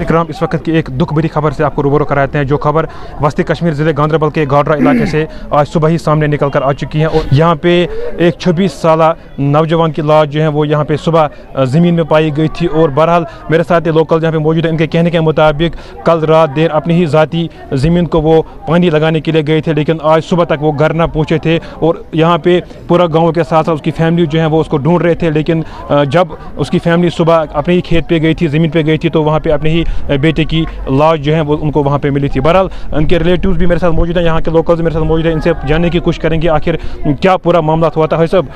اکرام، اس وقت کی ایک دکھ بری خبر سے آپ کو روبرو کراتے ہیں، جو خبر وسطی کشمیر ضلع گاندربل کے گاڈرا علاقے سے آج صبح ہی سامنے نکل کر آ چکی ہیں اور یہاں پہ ایک چھبیس سالہ نوجوان کی لاش جو ہے وہ یہاں پہ صبح زمین میں پائی گئی تھی اور بہرحال میرے ساتھ یہ لوکل جہاں پہ موجود ہیں، ان کے کہنے کے مطابق کل رات دیر اپنی ہی ذاتی زمین کو وہ پانی لگانے کے لیے گئے تھے، لیکن آج صبح تک وہ گھر نہ پہنچے تھے اور یہاں پہ پورا گاؤں کے ساتھ ساتھ اس کی فیملی جو ہے وہ اس کو ڈھونڈ رہے تھے، لیکن جب اس کی فیملی صبح اپنے ہی کھیت پہ گئی تھی، زمین پہ گئی تھی، تو وہاں پہ اپنے ہی بیٹے کی لاش جو ہے وہ ان کو وہاں پہ ملی تھی۔ بہرحال ان کے ریلیٹیوز بھی میرے ساتھ موجود ہیں یہاں کے لوکلز میرے ساتھ موجود ہیں۔ ان سے جاننے کی کوشش کریں گے آخر کیا پورا معاملہ ہوا تھا؟ صاحب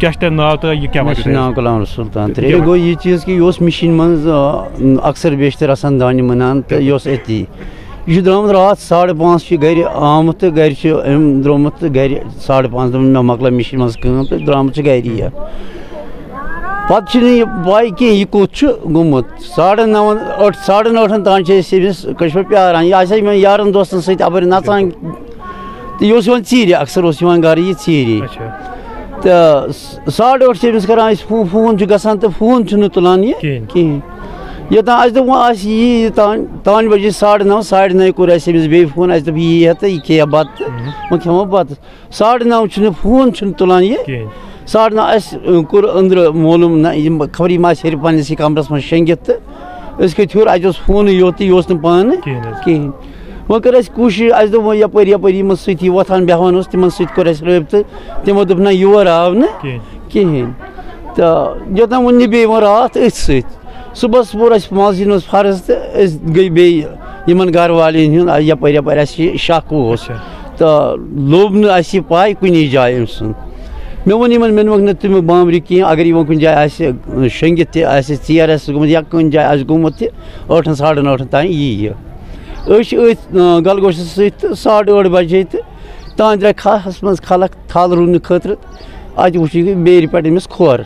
کیا یہ کیا ناو غلام یہ کیا تیٚلہِ گوٚو یہِ چیٖز کہِ یہِ اوس مِشیٖن منٛز اَکثر بیشتر آسان دانہِ مٕنان تہٕ یہِ اوس أتی یہِ چھُ درٛامُت راتھ یہ درامت رات گَرِ آمُت تہٕ گَرِ آمت أمۍ درٛومُت تہٕ گَرِ ساڑٕ پانٛژھ دوٚپُن مےٚ مۄکلٲو مِشیٖن منٛز کٲم تہٕ درٛامُت چھِ پتہ یہ پائی کی یہ کت گوت ساڑھن نو اٹھ ساڑن ٲٹھن تان أمِس کشمیر پیاران یہِ آسہِ یِمن یارن دوستن سۭتۍ اَپٲرۍ نَژان تو یہِ اوس یِوان ژیٖرِ اَکثر اوس یِوان گرٕ یہِ ٲٹھ کران فون چھُ گژھان فون چھُنہٕ تُلان یہِ کِہیٖنۍ یوٚتانۍ اَسہِ دوٚپ تان بجے بَجے نو نَو ساڑِ نَوِ کوٚر اَسہِ فون اَسہِ دوٚپ یہ ہا تہٕ یہِ کھیٚیا بَتہٕ وۄنۍ کھٮ۪مو بَتہٕ ساڑٕ فون چھُنہٕ تُلان یہِ ساڑ نا اس کور اندر معلوم نا خبر یہ سیر پنس کمرس من شنگت تو اس کے تھور اج فون یوت یہ نہ پان کہین وہ کر اس کوشش اج دم یپ یپ یم ستی وتھان بہوان اس تم سیت کر اس رابطہ تمو دپ نا یور آو نا کہین تو جتنا ون بی وہ رات ات سیت صبح پور اس مسجد من فرض تو اس گئی بی یمن گھر والین یپ یپ یپر اس شک اس تو لوب نہ پائے پائی کنی جائے سن مے وون یمن مے وقت نہ تم بامبر کی اگر یہ کن جائے آسہ شنگت تہ آسہ ژیر آسہ گومت یا کن جائے آپ گوت تہ ساڑن ٹھن تین یہ أسۍ أتھۍ گلگوشَس سۭتۍ ساڑٕ ٲٹھ بَجے تہٕ تانۍ درٛاے کھہَس خلق تھل رونے خٲطرٕ ات وٕچھُکھ بیر پہ امس کھۄر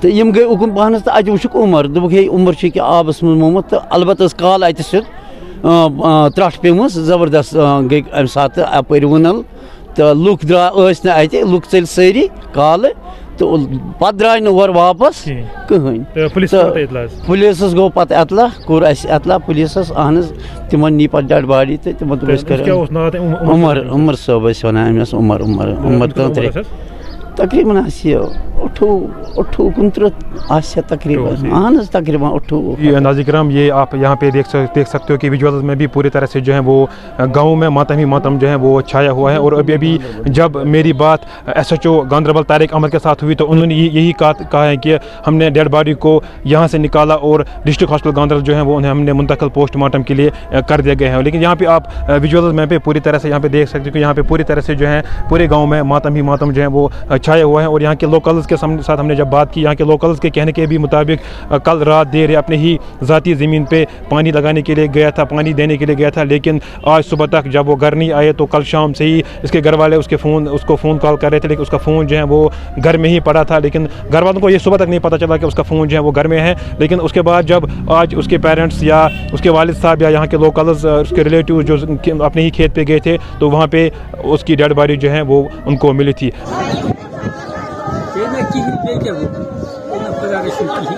تو یہ گئی اُکُن پہنس تو اَتہِ وٕچھُکھ عمر دوٚپُکھ ہے عُمر چھُ آبس من مومت تو البتہ کال اَتہِ سیوٚد ترٛٹھ پیٚمٕژ زَبردَست گٔے اَمہِ ساتہٕ اَپٲرۍ وٕنَل تو لک درا اس نہ اتے لک چل سری کال تو پت درائے نور واپس کہین پولیس پولیس گو پت اطلاع کور اس اطلاع پولیس اہن تم نی پت ڈاڈ باڈی تو تم عمر عمر صاحب ونان عمر عمر عمر تنتری تقریباً آسیا اٹھو اٹھو تقریباً تقریباً اٹھو کرام یہ آپ یہاں پہ دیکھ سکتے ہو کہ ویژولز میں بھی پوری طرح سے جو ہیں وہ گاؤں میں ماتم ہی ماتم جو ہیں وہ چھایا ہوا ہے اور ابھی ابھی جب میری بات S H O Ganderbal Tariq Ahmed کے ساتھ ہوئی تو انہوں نے یہی کہا ہے کہ ہم نے ڈیڈ باڈی کو یہاں سے نکالا اور ڈسٹرکٹ ہاسپٹل گاندربل جو ہیں وہ انہیں ہم نے منتقل پوسٹ مارٹم کے لیے کر دیا گئے ہیں لیکن یہاں پہ آپ ویژولز میں پہ پوری طرح سے یہاں پہ دیکھ سکتے ہو کہ یہاں پہ پوری طرح سے جو ہے پورے گاؤں میں ماتم ہی ماتم جو ہے وہ چھائے ہوا ہے اور یہاں کے لوکلز کے ساتھ ہم نے جب بات کی، یہاں کے لوکلز کے کہنے کے بھی مطابق کل رات دیر اپنے ہی ذاتی زمین پہ پانی لگانے کے لیے گیا تھا، پانی دینے کے لیے گیا تھا، لیکن آج صبح تک جب وہ گھر نہیں آئے تو کل شام سے ہی اس کے گھر والے اس کے فون اس کو فون کال کر رہے تھے، لیکن اس کا فون جو ہے وہ گھر میں ہی پڑا تھا، لیکن گھر والوں کو یہ صبح تک نہیں پتہ چلا کہ اس کا فون جو ہے وہ گھر میں ہے، لیکن اس کے بعد جب آج اس کے پیرنٹس یا اس کے والد صاحب یا یہاں کے لوکلز اس کے ریلیٹیو جو اپنے ہی کھیت پہ گئے تھے، تو وہاں پہ اس کی ڈیڈ باڈی جو ہے وہ ان کو ملی تھی۔ کہنا کھی پیٹ پین فارشو کھی